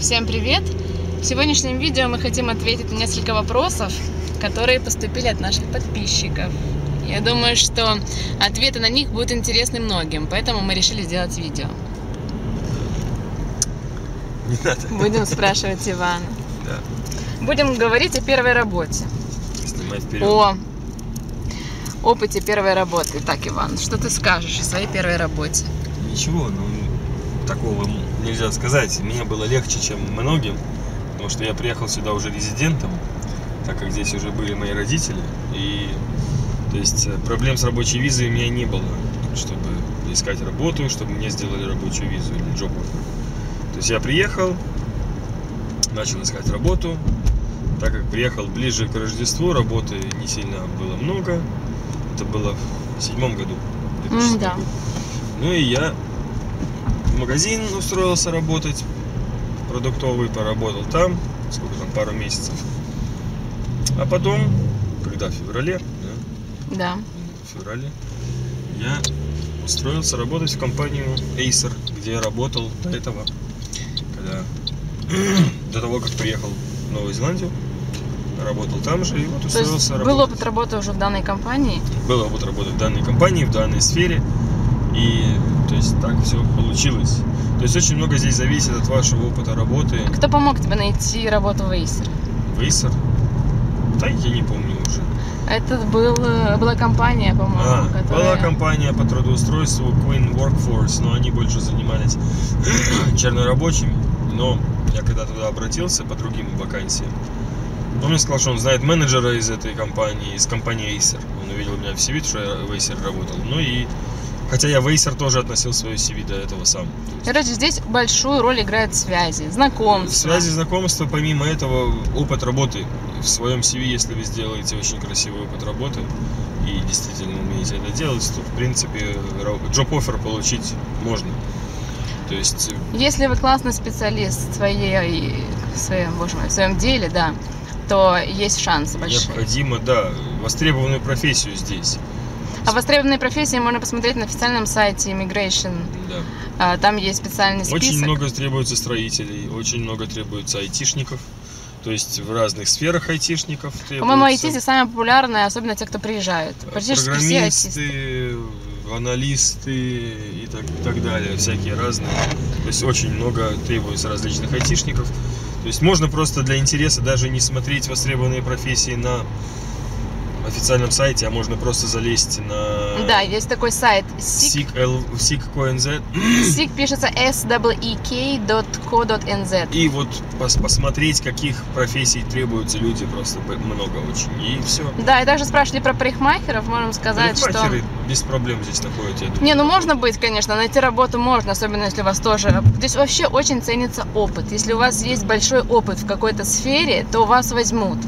Всем привет! В сегодняшнем видео мы хотим ответить на несколько вопросов, которые поступили от наших подписчиков. Я думаю, что ответы на них будут интересны многим, поэтому мы решили сделать видео. Не надо. Будем спрашивать Ивана. Да. Будем говорить о первой работе. Снимай вперед. О опыте первой работы. Так, Иван, что ты скажешь о своей первой работе? Ничего, ну такого нельзя сказать. Мне было легче, чем многим, потому что я приехал сюда уже резидентом, так как здесь уже были мои родители. И то есть э, проблем с рабочей визой у меня не было, чтобы искать работу, чтобы мне сделали рабочую визу или offer. То есть я приехал, начал искать работу. Так как приехал ближе к Рождеству, работы не сильно было много. Это было в седьмом году. 2006 да. Ну и я в магазин устроился работать, продуктовый, поработал там, сколько там, пару месяцев. А потом, когда в феврале, да, Да. в феврале, я устроился работать в компанию Acer, где я работал до этого, когда, до того, как приехал в Новую Зеландию, работал там же и вот То устроился есть был работать. опыт работы уже в данной компании. Был опыт работы в данной компании, в данной сфере. И то есть так все получилось. То есть очень много здесь зависит от вашего опыта работы. Кто помог тебе найти работу в Acer? В Acer? Да я не помню уже. Это был, э, была компания, по-моему, А, которая... была компания по трудоустройству Queen Workforce, но они больше занимались чернорабочими. Но я когда туда обратился по другим вакансиям, он мне сказал, что он знает менеджера из этой компании, из компании Acer. Он увидел меня в CV, что я в Acer работал. Ну и Хотя я в Acer тоже относил свое CV до этого сам. Короче, здесь большую роль играют связи, знакомства. Связи, знакомства, помимо этого, опыт работы. В своем CV, если вы сделаете очень красивый опыт работы и действительно умеете это делать, то, в принципе, offer получить можно. То есть, Если вы классный специалист в своей, в своем, боже мой, в своем деле, да, то есть шансы большие. необходимо, да, востребованную профессию здесь. А востребованные профессии можно посмотреть на официальном сайте Immigration. Да. А, Там есть специальный список. Очень много требуется строителей, очень много требуется айтишников. То есть в разных сферах айтишников требуется. По-моему, IT здесь самое популярное, особенно те, кто приезжают. Практически все айтисты. аналисты и так, и так далее, всякие разные. То есть очень много требуется различных айтишников. То есть можно просто для интереса даже не смотреть востребованные профессии на официальном сайте, а можно просто залезть на Да, есть такой сайт L- SIG.co.nz SIG пишется s-e-k.co.nz. и вот пос- посмотреть, каких профессий требуются люди, просто много очень. И все. Да, и также спрашивали про парикмахеров, можем сказать, что... Парикмахеры без проблем здесь находят, я думаю. Не, ну можно быть, конечно, найти работу можно, особенно если у вас тоже... Здесь вообще очень ценится опыт. Если у вас есть большой опыт в какой-то сфере, то вас возьмут.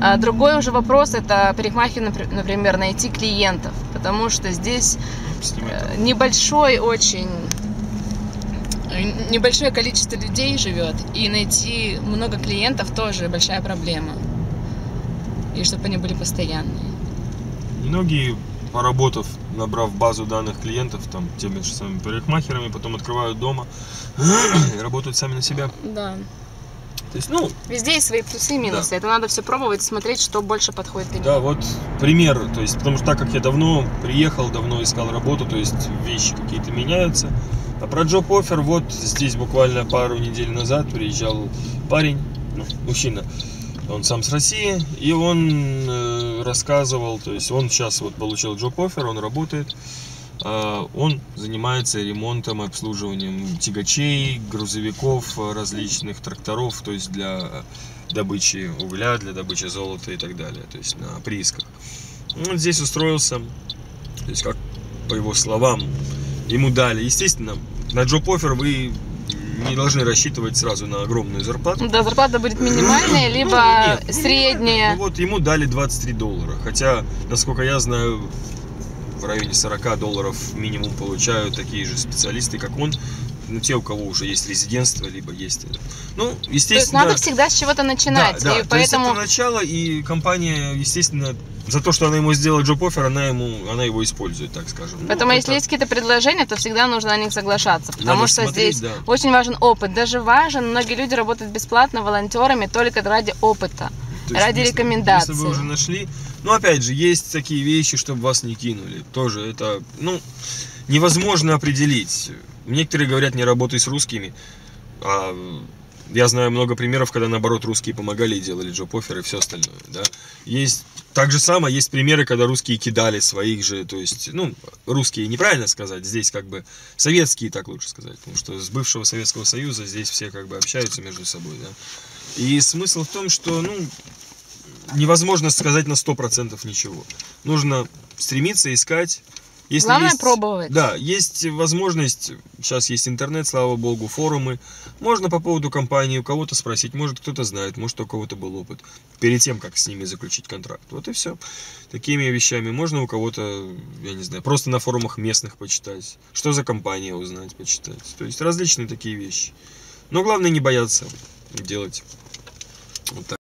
А другой уже вопрос, это парикмахер, напр- например, найти клиентов, потому что здесь э, небольшой очень э, небольшое количество людей живет, и найти много клиентов тоже большая проблема. И чтобы они были постоянные. Многие, поработав, набрав базу данных клиентов, там, теми же самыми парикмахерами, потом открывают дома и работают сами на себя. Да. То есть, ну, Везде есть свои плюсы и минусы. Это надо все пробовать, смотреть, что больше подходит именно. да, вот пример, то есть, потому что так как я давно приехал, давно искал работу, то есть вещи какие-то меняются. А про job offer, вот здесь буквально пару недель назад приезжал парень, ну, мужчина, он сам с России, и он э, рассказывал, то есть он сейчас вот получил job offer, он работает, Он занимается ремонтом и обслуживанием тягачей, грузовиков, э, различных тракторов, то есть для добычи угля, для добычи золота и так далее, то есть на приисках. Он здесь устроился, то есть как по его словам, ему дали, естественно, на offer вы не должны рассчитывать сразу на огромную зарплату. Да, зарплата будет минимальная, либо Ну, нет, не средняя. Ну вот ему дали 23 доллара. Хотя, насколько я знаю, в районе 40 долларов минимум получают такие же специалисты, как он. Ну, те, у кого уже есть резидентство, либо есть... Ну, То есть естественно... надо всегда с чего-то начинать. Да, да. И То есть поэтому это начало, и компания, естественно, за то, что она ему сделала джоп-оффер, она, ему, она его использует, так скажем. Ну, Поэтому, если это- есть какие-то предложения, то всегда нужно на них соглашаться. Потому Надо что смотреть, здесь да. очень важен опыт. Даже важен, многие люди работают бесплатно волонтерами только ради опыта. То есть, ради если- рекомендаций. Если вы уже нашли. Ну, опять же, есть такие вещи, чтобы вас не кинули. Тоже это, ну, невозможно определить. Некоторые говорят, не работай с русскими. А я знаю много примеров, когда наоборот русские помогали и делали джоп и все остальное. Да? Есть так же самое, есть примеры, когда русские кидали своих же, то есть, ну, русские неправильно сказать, здесь как бы советские, так лучше сказать, потому что с бывшего Советского Союза здесь все как бы общаются между собой, да. И смысл в том, что, ну, невозможно сказать на 100% ничего. Нужно стремиться искать. Если Главное есть- пробовать. Да, есть возможность, сейчас есть интернет, слава богу, форумы. Можно по поводу компании у кого-то спросить, может кто-то знает, может у кого-то был опыт. Перед тем, как с ними заключить контракт. Вот и все. Такими вещами можно у кого-то, я не знаю, просто на форумах местных почитать. Что за компания узнать, почитать. То есть различные такие вещи. Но главное не бояться делать. Вот так.